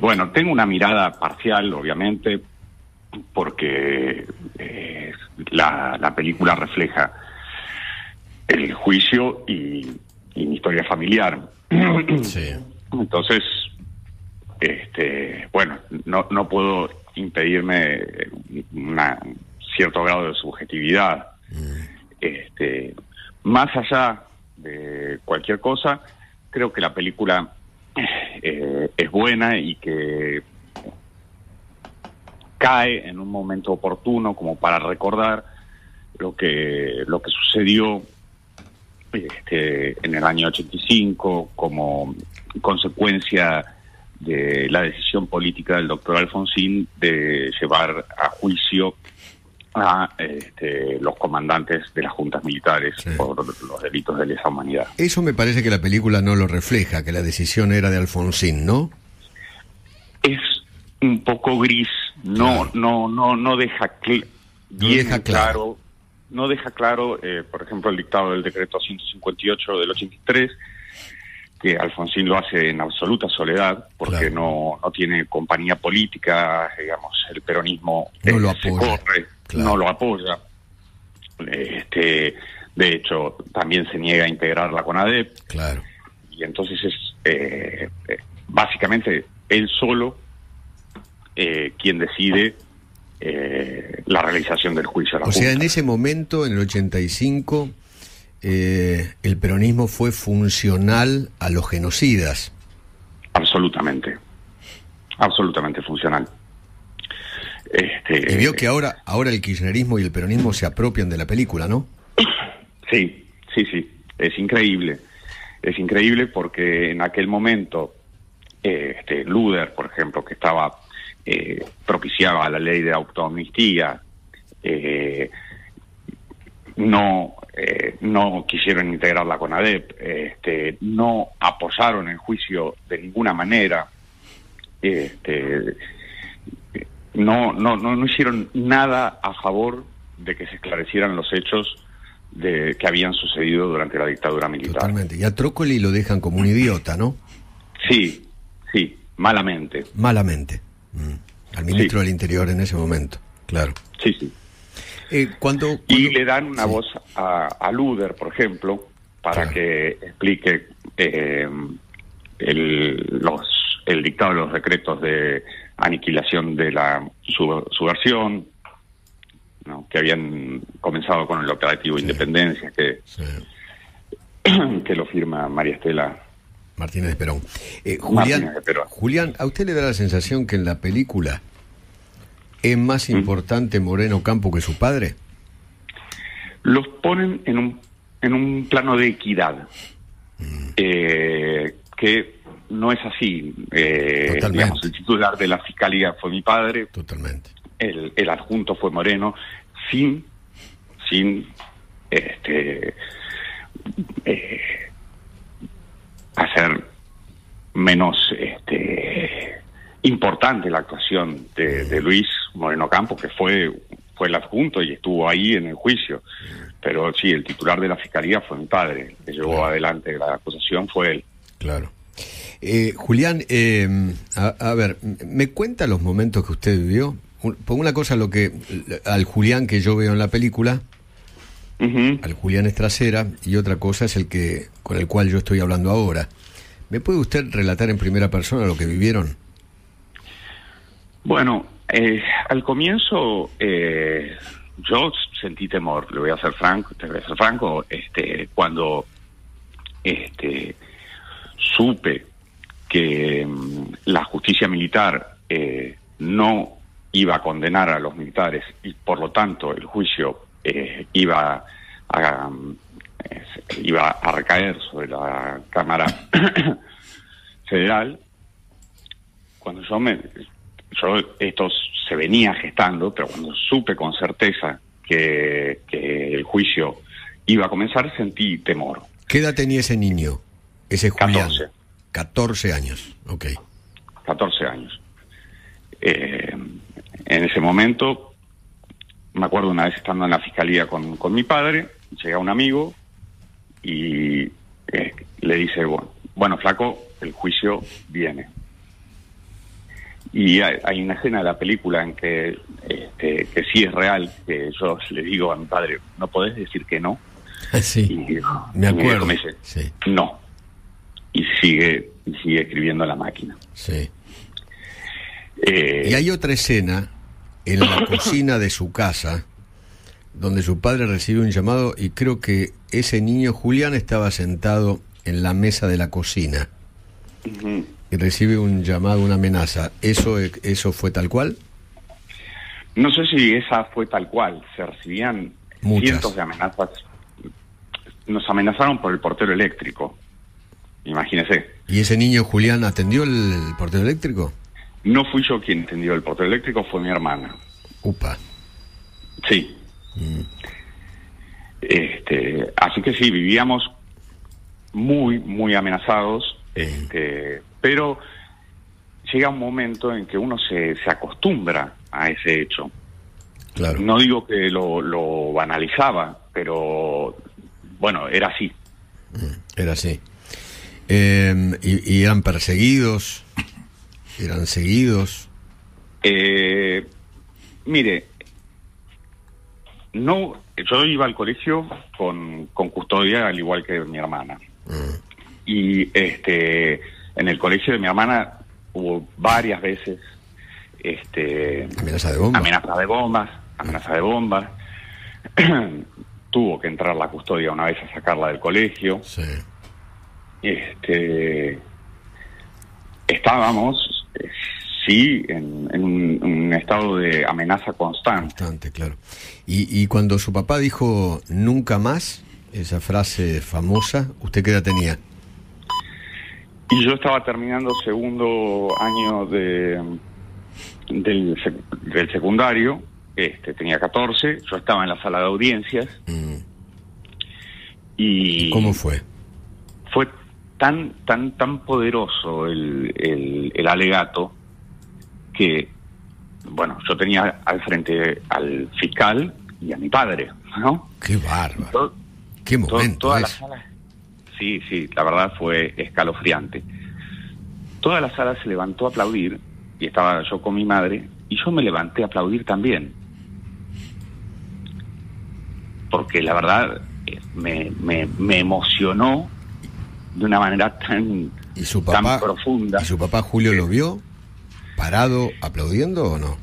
bueno, tengo una mirada parcial, obviamente, porque eh, la, la película refleja el juicio y, y mi historia familiar. Sí. Entonces, este, bueno, no, no puedo impedirme una, cierto grado de subjetividad. Este, más allá de cualquier cosa, creo que la película eh, es buena y que cae en un momento oportuno como para recordar lo que lo que sucedió este, en el año 85 como consecuencia de la decisión política del doctor Alfonsín de llevar a juicio a este, los comandantes de las juntas militares Sí. por los delitos de lesa humanidad. Eso me parece que la película no lo refleja, que la decisión era de Alfonsín, ¿no? Es un poco gris, no, Claro. no, no, no deja cl- bien deja claro. no deja claro, eh, por ejemplo, el dictado del decreto 158 del 83, que Alfonsín lo hace en absoluta soledad, porque Claro. no, no tiene compañía política, digamos, el peronismo No eh, lo se apoya, corre, claro. no lo apoya. Este, de hecho, también se niega a integrar la CONADEP, Claro. y entonces es eh, eh, básicamente él solo eh, quien decide eh, la realización del juicio a la O sea, en ese momento, en el 85, eh, el peronismo fue funcional a los genocidas. Absolutamente. Absolutamente funcional. Este, Y vio que ahora, ahora el kirchnerismo y el peronismo se apropian de la película, ¿no? Sí, sí, sí. Es increíble. Es increíble porque en aquel momento, eh, este, Luder, por ejemplo, que estaba eh, propiciaba la ley de autoamnistía, eh, no, eh, no quisieron integrar la CONADEP, este, no apoyaron el juicio de ninguna manera, este, no, no, no, no hicieron nada a favor de que se esclarecieran los hechos de, que habían sucedido durante la dictadura militar. Totalmente. Y a Trócoli lo dejan como un idiota, ¿no? Sí, sí, malamente. Malamente. Mm. Al ministro del Interior en ese momento, claro. Sí, sí. Eh, cuando, Y le dan una Sí. voz a, a Luder, por ejemplo, para Claro. que explique eh, el, los, el dictado de los decretos de aniquilación de la su- subversión, ¿no? que habían comenzado con el operativo Independencia, que, Sí. que lo firma María Estela. Martínez de Perón. Eh, Martínez Julián, de Perón. Julián, ¿a usted le da la sensación que en la película es más Mm. importante Moreno Campo que su padre? los ponen en un, en un plano de equidad, Mm. eh, que no es así. Eh, digamos, el titular de la fiscalía fue mi padre, Totalmente. el, el adjunto fue Moreno, sin, sin este, eh, hacer menos este, importante la actuación de, de Luis Moreno Campos, que fue, fue el adjunto y estuvo ahí en el juicio. Pero sí, el titular de la fiscalía fue mi padre, el que llevó Claro. adelante la acusación fue él. Claro. Eh, Julián, eh, a, a ver, ¿me cuenta los momentos que usted vivió? Por una cosa, lo que al Julián que yo veo en la película, al Julián Estracera, y otra cosa es el que con el cual yo estoy hablando ahora. ¿Me puede usted relatar en primera persona lo que vivieron? Bueno, eh, al comienzo eh, yo sentí temor, le voy a ser franco, te voy a ser franco, este, cuando este, supe que mm, la justicia militar eh, no iba a condenar a los militares y por lo tanto el juicio eh, iba a mm, iba a recaer sobre la Cámara Federal, cuando yo me yo esto se venía gestando, pero cuando supe con certeza que el juicio iba a comenzar, sentí temor. ¿Qué edad tenía ese niño? Ese Julián. 14. 14 años, ok. 14 años. Eh, en ese momento, me acuerdo una vez estando en la fiscalía con, con mi padre, llega un amigo y eh, le dice, bueno, bueno, flaco, el juicio viene. Y hay, una escena de la película en que, este, que sí es real, que yo le digo a mi padre, ¿no podés decir que no? Sí, me acuerdo. me dice, no. Sigue, sigue escribiendo la máquina. Sí. Eh, y hay otra escena en la cocina de su casa, donde su padre recibe un llamado y creo que ese niño Julián estaba sentado en la mesa de la cocina y recibe un llamado, una amenaza. ¿Eso, ¿Eso fue tal cual? No sé si esa fue tal cual. Se recibían cientos de amenazas. Nos amenazaron por el portero eléctrico. Imagínese. ¿Y ese niño Julián atendió el, portero eléctrico? No fui yo quien atendió el portero eléctrico, fue mi hermana. Upa. Sí. Mm. Este, así que sí, vivíamos muy, muy amenazados, este, pero llega un momento en que uno se, se acostumbra a ese hecho. Claro. No digo que lo, lo banalizaba, pero bueno, era así. Mm, era así. Em, y, eran perseguidos? ¿Eran seguidos? Eh, mire, no, yo iba al colegio con, con custodia al igual que mi hermana. Y este, en el colegio de mi hermana hubo varias veces este, amenaza de bombas. Amenaza de bombas, amenaza de bombas. Tuvo que entrar la custodia una vez a sacarla del colegio. Sí. Este, estábamos, sí, en, un, estado de amenaza constante. Constante, claro. Y, y cuando su papá dijo nunca más, esa frase famosa, ¿usted qué edad tenía? Y yo estaba terminando segundo año de, del, secundario, este, tenía 14, yo estaba en la sala de audiencias. Mm. Y ¿Cómo? Fue tan, tan, tan poderoso el, el, alegato que, bueno, yo tenía al frente al fiscal y a mi padre, ¿no? Qué bárbaro. Qué momento. toda la sala, sí, sí, la verdad fue escalofriante. Toda la sala se levantó a aplaudir y estaba yo con mi madre y yo me levanté a aplaudir también. Porque la verdad eh, me, me, emocionó de una manera tan, ¿Y su papá, profunda. ¿Y su papá Julio lo vio parado aplaudiendo o no?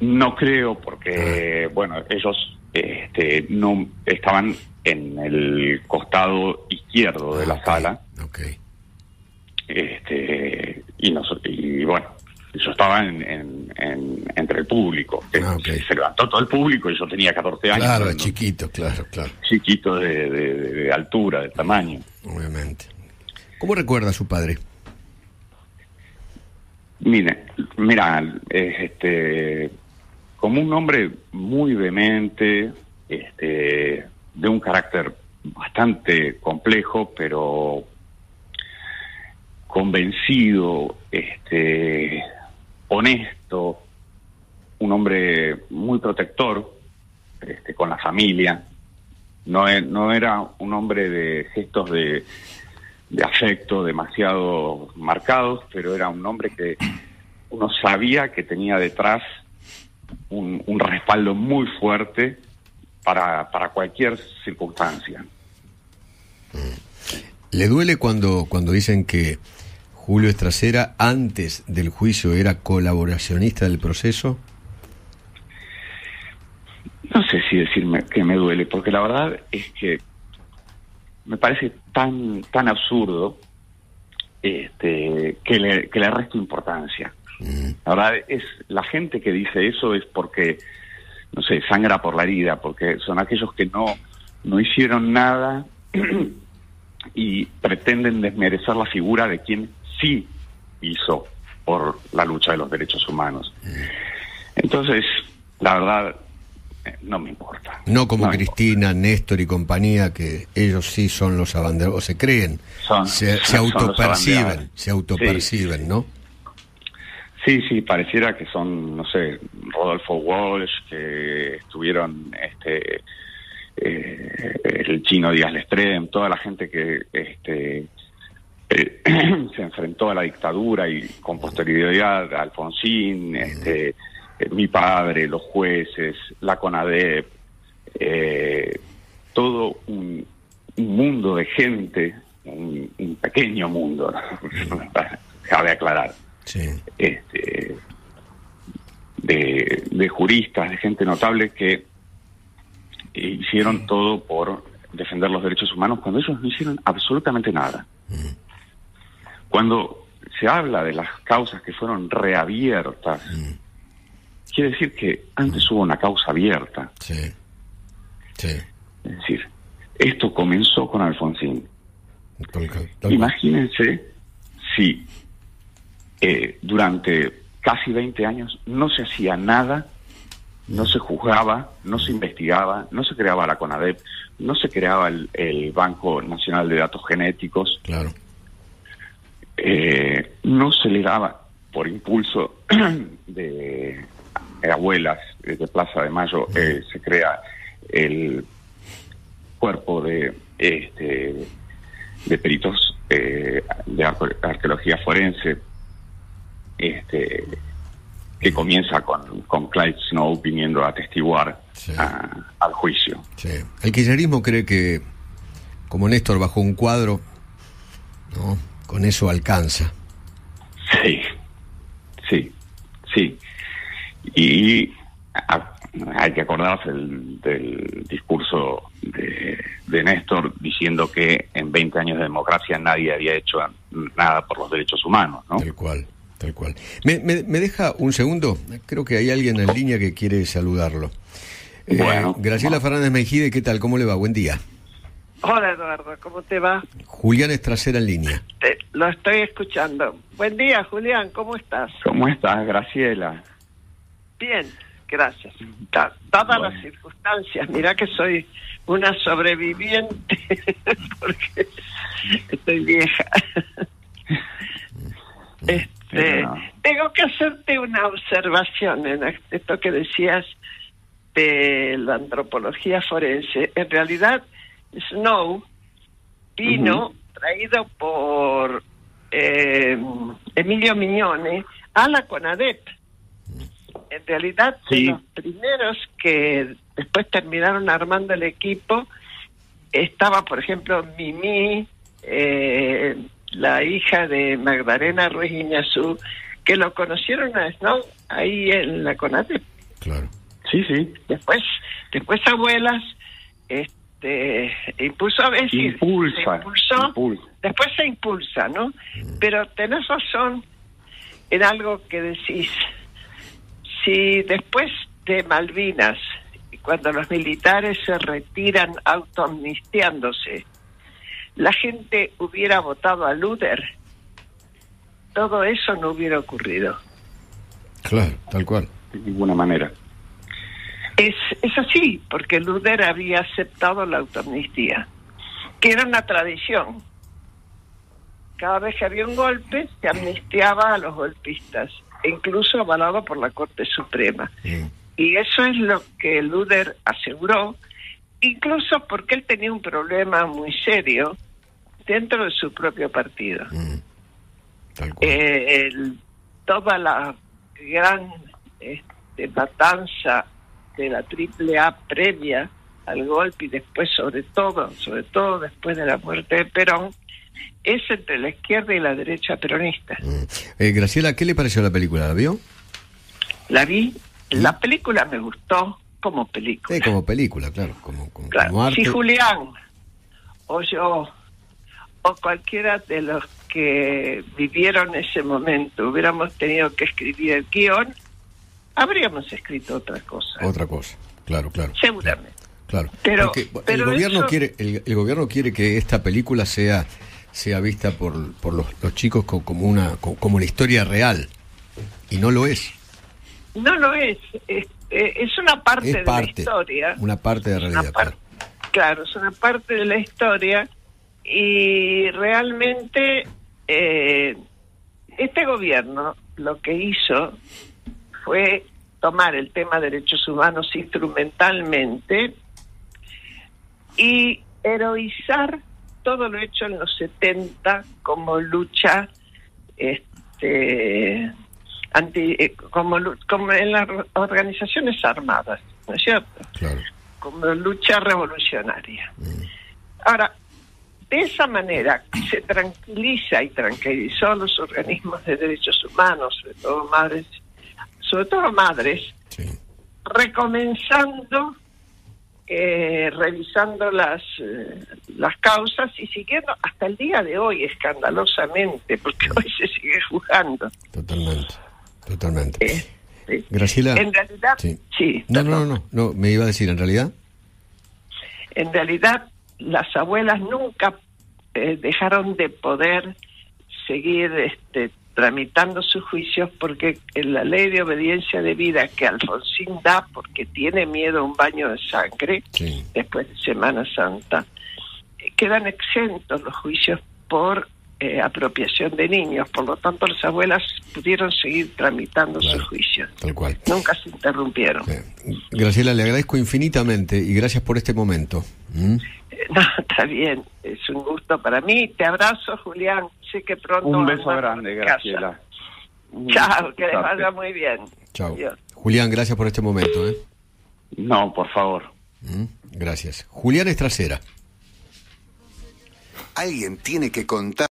No creo porque, ah. bueno, ellos este, no estaban en el costado izquierdo de la ah, sala. Okay. Este, y, nosotros, y bueno, yo estaba en, entre el público. Ah, se levantó todo el público y yo tenía 14 años. Claro, chiquito, claro, claro. Chiquito de, altura, de tamaño. Obviamente. ¿Cómo recuerda a su padre? Mire, mira, este, como un hombre muy vehemente, este, de un carácter bastante complejo, pero convencido, este, honesto, un hombre muy protector este, con la familia. No, e, no era un hombre de gestos de, de afecto demasiado marcados, pero era un hombre que uno sabía que tenía detrás un, respaldo muy fuerte para, para cualquier circunstancia. ¿Le duele cuando, cuando dicen que Julio Estracera antes del juicio era colaboracionista del proceso? No sé si decirme que me duele, porque la verdad es que me parece tan tan absurdo este, que, le, que le resto importancia. La verdad es la gente que dice eso es porque no sé, sangra por la herida, porque son aquellos que no, no hicieron nada y pretenden desmerecer la figura de quien sí hizo por la lucha de los derechos humanos. Entonces, la verdad, no me importa. No como Cristina, Néstor y compañía, que ellos sí son los abanderados, se creen, se, se autoperciben, se autoperciben, ¿no? Sí, sí, pareciera que son, no sé, Rodolfo Walsh, que estuvieron este eh, el chino Díaz Lestrem, toda la gente que este eh, se enfrentó a la dictadura y con posterioridad Alfonsín, este, eh, mi padre, los jueces, la CONADEP, eh, todo un, mundo de gente, un, pequeño mundo, cabe aclarar, este, de, de juristas, de gente notable que hicieron todo por defender los derechos humanos cuando ellos no hicieron absolutamente nada. Cuando se habla de las causas que fueron reabiertas, quiere decir que antes hubo una causa abierta. Sí. Sí. Es decir, esto comenzó con Alfonsín. Imagínense si eh, durante casi 20 años no se hacía nada no se juzgaba, no se investigaba, no se creaba la CONADEP, no se creaba el, Banco Nacional de Datos Genéticos. Claro. Eh, no se le daba, por impulso de, abuelas de Plaza de Mayo, eh, se crea el cuerpo de este de peritos eh, de arqueología forense este que comienza con, con Clyde Snow viniendo a atestiguar al juicio. El kirchnerismo cree que, como Néstor bajó un cuadro, ¿no? con eso alcanza. Sí, sí, sí. Y hay que acordarse del, discurso de, de, Néstor diciendo que en 20 años de democracia nadie había hecho nada por los derechos humanos, ¿no? Tal cual. Tal cual. ¿Me, me, deja un segundo? Creo que hay alguien en línea que quiere saludarlo. Eh, bueno, Graciela Fernández Mejide, ¿qué tal? ¿Cómo le va? Buen día. Hola Eduardo, ¿cómo te va? Julián Estracera en línea. lo estoy escuchando. Buen día, Julián, ¿cómo estás? ¿Cómo estás, Graciela? Bien, gracias. Dadas las circunstancias, mira que soy una sobreviviente porque estoy vieja. este, tengo que hacerte una observación en esto que decías de la antropología forense. En realidad, Snow vino traído por eh, Emilio Miñone a la CONADEP. En realidad, los primeros que después terminaron armando el equipo estaba, por ejemplo, Mimi, eh, la hija de Magdalena Ruiz Iñazú, que lo conocieron a Snow ahí en la CONATE. Claro. Sí, sí. Después, después abuelas, este, impulsó a veces. Impulsa. impulsó, Después se impulsa, ¿no? Mm. Pero tenés razón en algo que decís. Si después de Malvinas, cuando los militares se retiran autoamnistiándose, la gente hubiera votado a Luder, todo eso no hubiera ocurrido. Claro, tal cual. De ninguna manera. Es, es así, porque Luder había aceptado la autoamnistía, que era una tradición. Cada vez que había un golpe, se amnistiaba a los golpistas, incluso avalado por la Corte Suprema. Y eso es lo que Luder aseguró incluso porque él tenía un problema muy serio dentro de su propio partido. Mm. Eh, toda la gran este, matanza de la triple A previa al golpe y después sobre todo, sobre todo después de la muerte de Perón, es entre la izquierda y la derecha peronista. Mm. Eh, Graciela, ¿qué le pareció la película? ¿La vio? La vi. La película me gustó como película. Sí, como película, claro. Como, Si Julián o yo o cualquiera de los que vivieron ese momento hubiéramos tenido que escribir el guion, habríamos escrito otra cosa. Otra cosa, claro, claro. Seguramente. Claro. Pero, el gobierno quiere el, gobierno quiere que esta película sea sea vista por, por los, los chicos como una como la historia real y no lo es. No lo es. es eh, es una parte, de la historia. Una parte de la realidad. claro. es una parte de la historia y realmente eh, este gobierno lo que hizo fue tomar el tema de derechos humanos instrumentalmente y heroizar todo lo hecho en los 70 como lucha este anti eh, como como en las organizaciones armadas, ¿no es cierto? Como lucha revolucionaria. Mm. Ahora, de esa manera se tranquiliza y tranquilizó a los organismos de derechos humanos, sobre todo madres, sobre todo madres, recomenzando, eh, revisando las, eh, las causas y siguiendo hasta el día de hoy escandalosamente, porque hoy se sigue juzgando. Totalmente, totalmente. Eh, Graciela. En realidad, sí. no, no, no, no, me iba a decir, en realidad. En realidad, las abuelas nunca eh, dejaron de poder seguir este, tramitando sus juicios porque en la ley de obediencia de vida que Alfonsín da porque tiene miedo a un baño de sangre después de Semana Santa, eh, quedan exentos los juicios por eh, apropiación de niños. Por lo tanto, las abuelas pudieron seguir tramitando sus juicios. Tal cual. Nunca se interrumpieron. Graciela, le agradezco infinitamente y gracias por este momento. ¿Mm? No, está bien, es un gusto para mí. Te abrazo, Julián. Sé que pronto. Un beso grande, Graciela. Chao, que les vaya muy bien. Chao. Julián, gracias por este momento. ¿eh? No, por favor. ¿Mm? Gracias. Julián Estracera. Alguien tiene que contar.